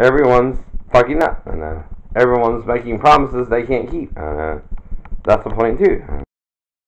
everyone's fucking up, and uh, everyone's making promises they can't keep. Uh, that's the point too.